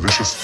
Delicious.